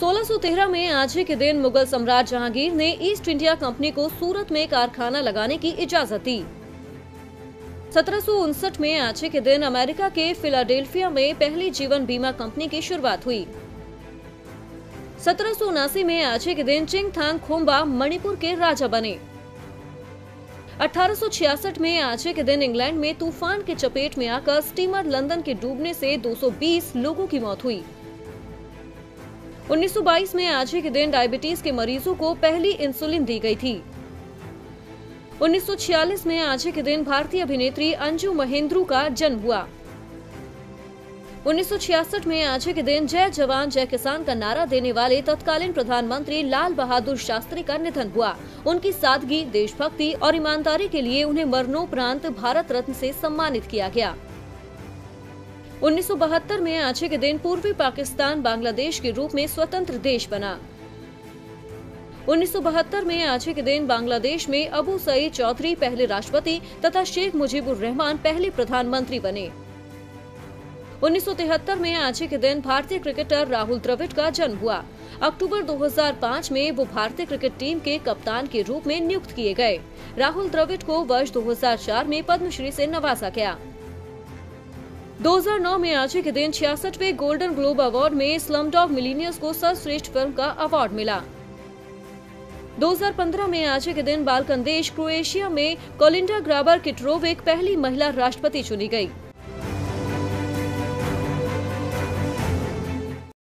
1613 में आज ही के दिन मुगल सम्राट जहांगीर ने ईस्ट इंडिया कंपनी को सूरत में कारखाना लगाने की इजाज़त दी। सत्रह में आज ही के दिन अमेरिका के फिलाडेल्फिया में पहली जीवन बीमा कंपनी की शुरुआत हुई। सत्रह में आज ही के दिन चिंग थांग खोम्बा मणिपुर के राजा बने। 1866 में आज के दिन इंग्लैंड में तूफ़ान की चपेट में आकर स्टीमर लंदन के डूबने से 220 लोगों की मौत हुई। 1922 में आज ही के दिन डायबिटीज़ के मरीजों को पहली इंसुलिन दी गई थी। 1946 में आज ही के दिन भारतीय अभिनेत्री अंजू महेंद्रू का जन्म हुआ। 1966 में आज ही के दिन जय जवान, जय किसान का नारा देने वाले तत्कालीन प्रधानमंत्री लाल बहादुर शास्त्री का निधन हुआ। उनकी सादगी, देशभक्ति और ईमानदारी के लिए उन्हें मरणोपरांत भारत रत्न से सम्मानित किया गया। 1972 में आज के दिन पूर्वी पाकिस्तान बांग्लादेश के रूप में स्वतंत्र देश बना। 1972 में आज के दिन बांग्लादेश में अबू सईद चौधरी पहले राष्ट्रपति तथा शेख मुजीबुर रहमान पहले प्रधानमंत्री बने। 1973 में आज के दिन भारतीय क्रिकेटर राहुल द्रविड़ का जन्म हुआ। अक्टूबर 2005 में वो भारतीय क्रिकेट टीम के कप्तान के रूप में नियुक्त किए गए। राहुल द्रविड़ को वर्ष 2004 में पद्मश्री से नवाजा गया। 2009 में आज के दिन छियासठवे गोल्डन ग्लोब अवार्ड में स्लम डॉग मिलीनियस को सर्वश्रेष्ठ फ़िल्म का अवार्ड मिला। 2015 में आज के दिन बालकन देश क्रोएशिया में कोलिंडा ग्राबर किट्रोविक पहली महिला राष्ट्रपति चुनी गई।